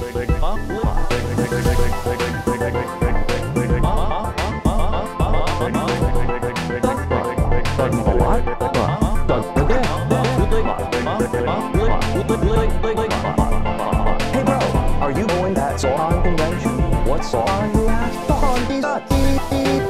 Hey bro, are you going that Zoran convention? What song? You asked on.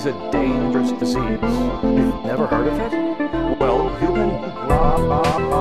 is a dangerous disease. You've never heard of it? Well, human...